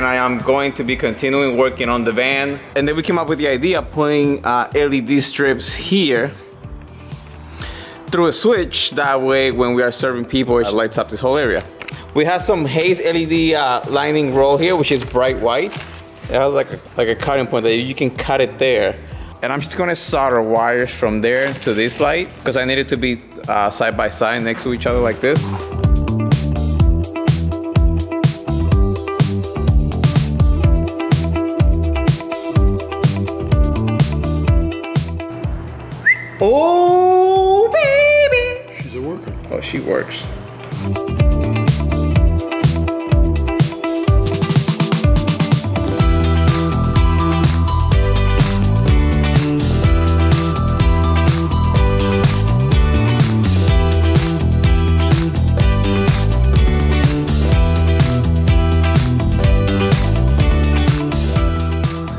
And I am going to be continuing working on the van. And then we came up with the idea of putting uh, LED strips here through a switch. That way, when we are serving people, it lights up this whole area. We have some Haze LED uh, lining roll here, which is bright white. It has like a, like a cutting point that you can cut it there. And I'm just gonna solder wires from there to this light because I need it to be uh, side by side next to each other like this. Oh, baby. Is it working? Oh, she works.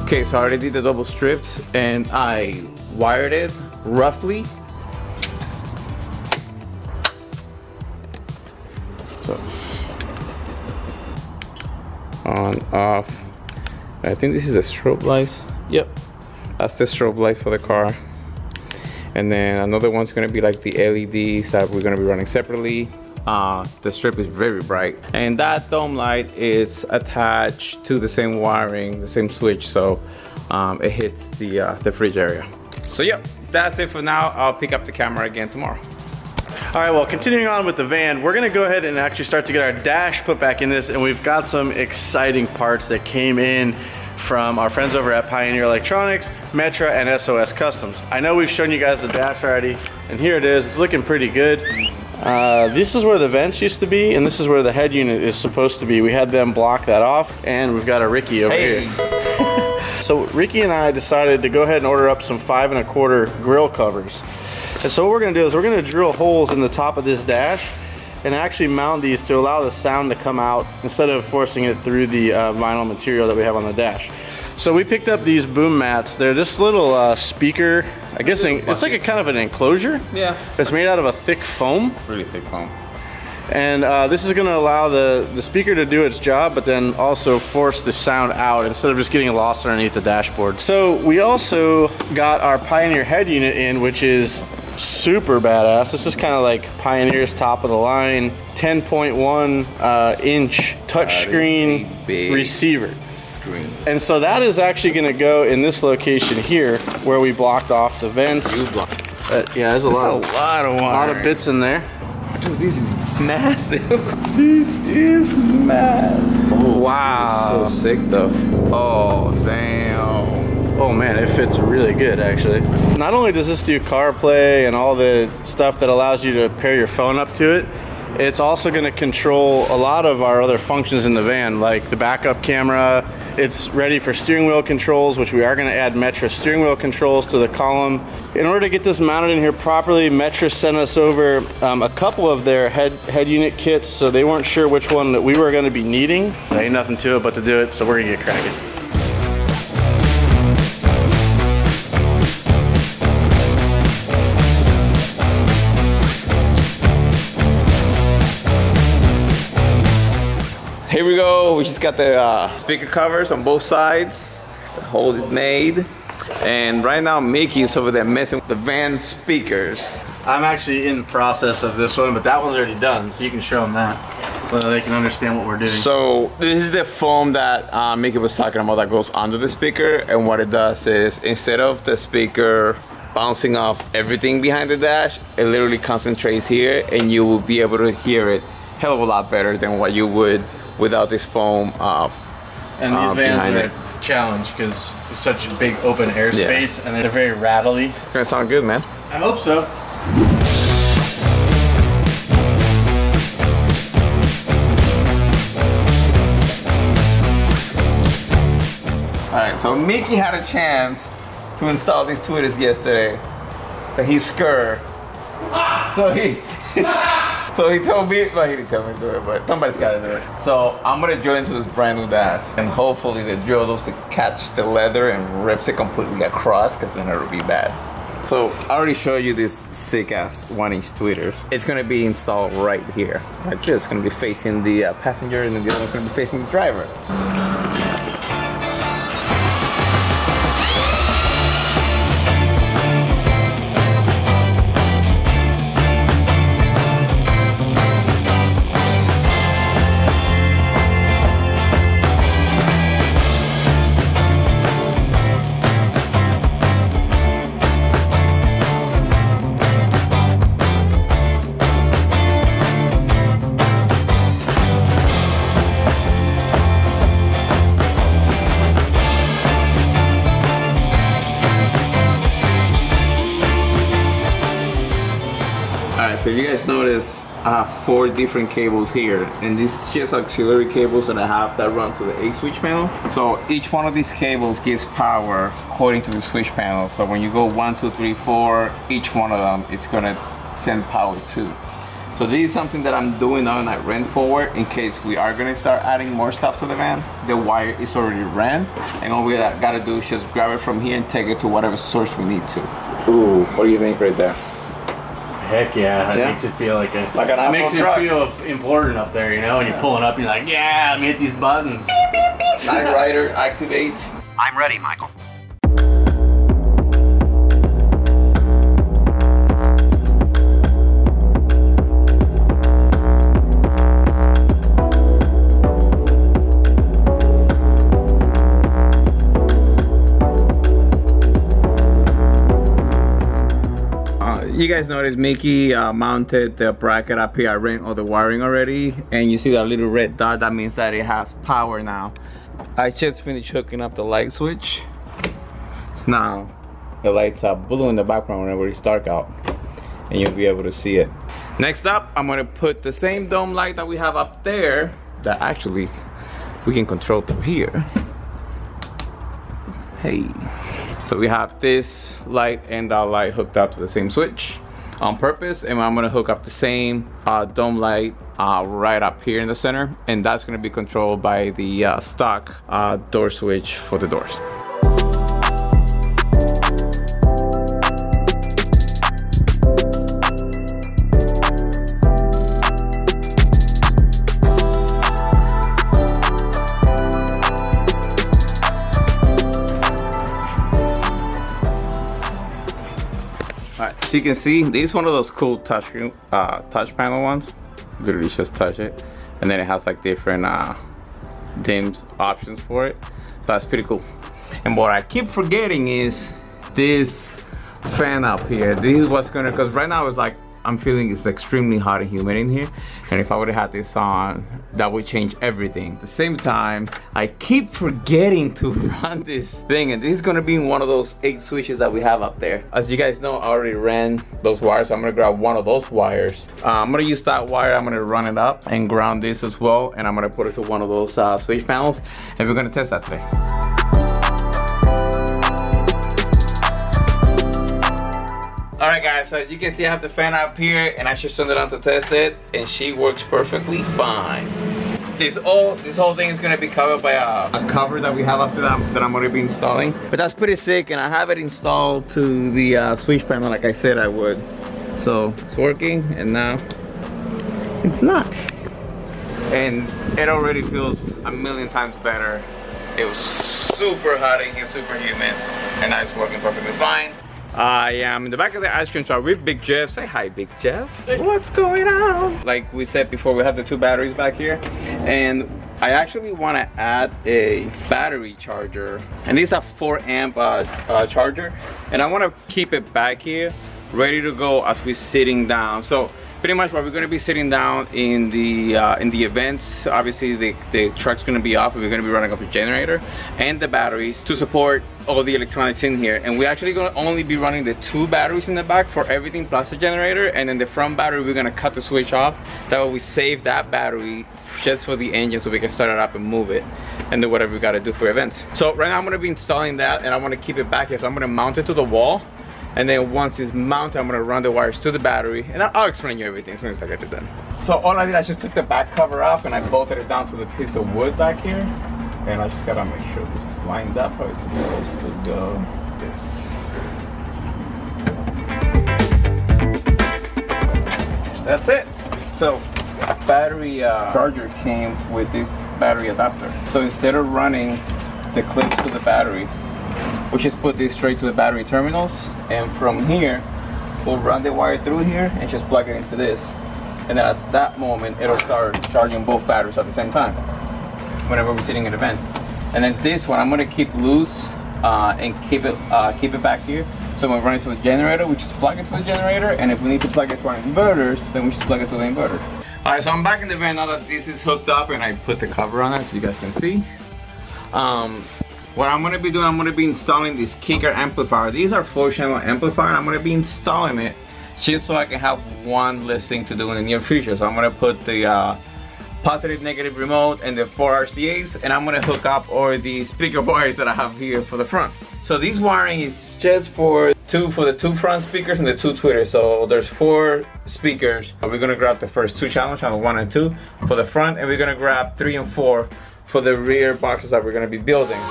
Okay, so I already did the double strips and I wired it roughly. So on, off. I think this is the strobe lights. Yep, that's the strobe light for the car. And then another one's gonna be like the LEDs that we're gonna be running separately. Uh, the strip is very bright. And that dome light is attached to the same wiring, the same switch, so um, it hits the, uh, the fridge area. So yep, that's it for now. I'll pick up the camera again tomorrow. All right, well, continuing on with the van, we're gonna go ahead and actually start to get our dash put back in this, and we've got some exciting parts that came in from our friends over at Pioneer Electronics, Metra, and SOS Customs. I know we've shown you guys the dash already, and here it is. It's looking pretty good. Uh, this is where the vents used to be, and this is where the head unit is supposed to be. We had them block that off, and we've got a Ricky over Hey. here. So Ricky and I decided to go ahead and order up some five and a quarter grill covers. And so what we're gonna do is we're gonna drill holes in the top of this dash and actually mount these to allow the sound to come out instead of forcing it through the uh, vinyl material that we have on the dash. So we picked up these boom mats. They're this little uh, speaker, I guess it's like a kind of an enclosure. Yeah. It's made out of a thick foam. Really thick foam. And uh, this is gonna allow the, the speaker to do its job, but then also force the sound out instead of just getting lost underneath the dashboard. So we also got our Pioneer head unit in, which is super badass. This is kind of like Pioneer's top of the line, 10.1 uh, inch touchscreen receiver. Screen. And so that is actually gonna go in this location here where we blocked off the vents. Uh, yeah, there's a lot, a of, lot of a lot of bits in there. Dude, this is massive. this is massive. Oh, Wow. So sick though. Oh, damn. Oh man, it fits really good actually. Not only does this do CarPlay and all the stuff that allows you to pair your phone up to it, it's also going to control a lot of our other functions in the van, like the backup camera. It's ready for steering wheel controls, which we are going to add Metra steering wheel controls to the column. In order to get this mounted in here properly, Metra sent us over um, a couple of their head head unit kits, so they weren't sure which one that we were going to be needing. There ain't nothing to it but to do it, so we're going to get cracking. Got the uh, speaker covers on both sides. The hole is made. And right now Mickey is over there messing with the van speakers. I'm actually in the process of this one, but that one's already done, so you can show them that, so they can understand what we're doing. So this is the foam that uh, Mickey was talking about that goes under the speaker. And what it does is instead of the speaker bouncing off everything behind the dash, it literally concentrates here and you will be able to hear it hell of a lot better than what you would without this foam uh, and these uh, vans are it. a challenge because it's such a big open airspace, and they're very rattly. It's Gonna sound good, man. I hope so. All right, so Mickey had a chance to install these tweeters yesterday, but he's scared. So he, so he told me, well, he didn't tell me to do it, but somebody's got to do it. So I'm gonna drill into this brand new dash, and hopefully the drill doesn't catch the leather and rips it completely across, because then it'll be bad. So I already showed you this sick ass one inch tweeters. It's gonna be installed right here. Like this, it's gonna be facing the uh, passenger and the other one's gonna be facing the driver. I have four different cables here and this is just auxiliary cables that I have that run to the A switch panel. So each one of these cables gives power according to the switch panel. So when you go one, two, three, four, each one of them is gonna send power to. So this is something that I'm doing now and I ran forward in case we are gonna start adding more stuff to the van. The wire is already ran and all we gotta do is just grab it from here and take it to whatever source we need to. Ooh, what do you think right there? Heck yeah, it Yeah? makes it feel like a Like an it makes Apple you truck. feel important up there, you know. And you're pulling up, you're like, yeah, let me hit these buttons. Knight Rider activates. I'm ready, Michael. Guys notice Mickey uh, mounted the bracket up here. I ran all the wiring already, and you see that little red dot. That means that it has power now. I just finished hooking up the light switch. Now the lights are blue in the background whenever it's dark out, and you'll be able to see it. Next up, I'm gonna put the same dome light that we have up there. That actually we can control through here. Hey. So we have this light and that light hooked up to the same switch on purpose and I'm gonna hook up the same uh, dome light uh, right up here in the center and that's gonna be controlled by the uh, stock uh, door switch for the doors. So you can see this is one of those cool touch uh, touch panel ones. Literally just touch it, and then it has like different uh, dims options for it. So that's pretty cool. And what I keep forgetting is this fan up here. This is what's gonna, because right now it's like I'm feeling it's extremely hot and humid in here. And if I would have had this on, that would change everything. At the same time, I keep forgetting to run this thing. And this is gonna be one of those eight switches that we have up there. As you guys know, I already ran those wires. So I'm gonna grab one of those wires. Uh, I'm gonna use that wire. I'm gonna run it up and ground this as well. And I'm gonna put it to one of those uh, switch panels. And we're gonna test that today. All right guys, so as you can see I have the fan up here and I just turned it on to test it and she works perfectly fine. This all this whole thing is gonna be covered by a, a cover that we have after that that I'm gonna be installing. But that's pretty sick and I have it installed to the uh, switch panel like I said I would. So it's working and now it's not. And it already feels a million times better. It was super hot in here, super humid, and now it's working perfectly fine. I am in the back of the ice cream truck with Big Jeff. Say hi, Big Jeff. What's going on? Like we said before, we have the two batteries back here. And I actually want to add a battery charger. And this is a 4 amp uh, uh, charger. And I want to keep it back here, ready to go as we're sitting down. So pretty much what we're going to be sitting down in the uh, in the events obviously the, the truck's going to be off we're going to be running up the generator and the batteries to support all the electronics in here. And we're actually going to only be running the two batteries in the back for everything plus the generator. And then the front battery we're going to cut the switch off. That way we save that battery just for the engine so we can start it up and move it and do whatever we got to do for events. So right now i'm going to be installing that and i want to keep it back here. So i'm going to mount it to the wall. And then once it's mounted, I'm gonna run the wires to the battery, and I'll, explain you everything as soon as I get it done. So all I did, I just took the back cover off and I bolted it down to the piece of wood back here. And I just gotta make sure this that person to this. That's it. So battery uh, charger came with this battery adapter. So instead of running the clips to the battery, we just put this straight to the battery terminals. And from here, we'll run the wire through here and just plug it into this. And then at that moment, it'll start charging both batteries at the same time whenever we're sitting in events and then this one I'm gonna keep loose uh, and keep it uh, keep it back here so when we run it to the generator we just plug it to the generator and if we need to plug it to our inverters then we just plug it to the inverter all right so I'm back in the van now that this is hooked up and I put the cover on it so you guys can see um, what I'm gonna be doing, I'm gonna be installing this Kicker amplifier. These are four channel amplifier. I'm gonna be installing it just so I can have one less thing to do in the near future. So I'm gonna put the uh, positive negative remote and the four RCAs and I'm gonna hook up all the speaker wires that I have here for the front. So this wiring is just for two for the two front speakers and the two tweeters. So there's four speakers. We're gonna grab the first two channels, channel one and two for the front and we're gonna grab three and four for the rear boxes that we're gonna be building.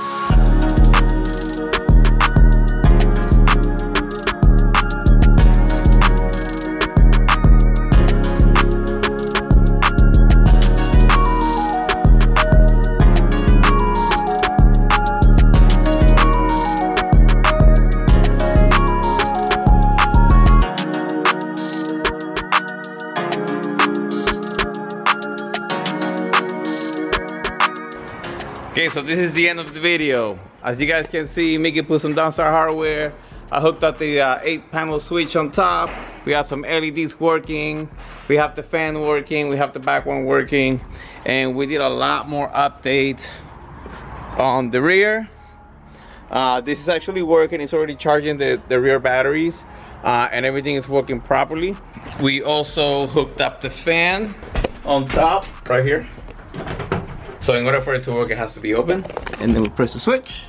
So this is the end of the video. As you guys can see, Mickey put some Downstar hardware. I hooked up the uh, eight panel switch on top. We have some LEDs working. We have the fan working. We have the back one working. And we did a lot more update on the rear. Uh, this is actually working. It's already charging the, the rear batteries. Uh, and everything is working properly. We also hooked up the fan on top right here. So in order for it to work, it has to be open. And then we press the switch.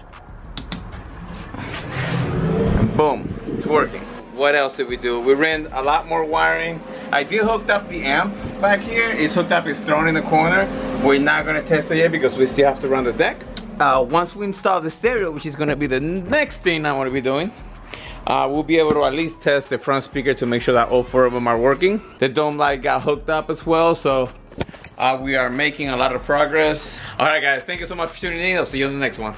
And boom, it's working. What else did we do? We ran a lot more wiring. I did hook up the amp back here. It's hooked up, it's thrown in the corner. We're not gonna test it yet because we still have to run the deck. Uh, once we install the stereo, which is gonna be the next thing I wanna be doing, uh, we'll be able to at least test the front speaker to make sure that all four of them are working. The dome light got hooked up as well, so uh, we are making a lot of progress. All right, guys, thank you so much for tuning in. I'll see you in the next one.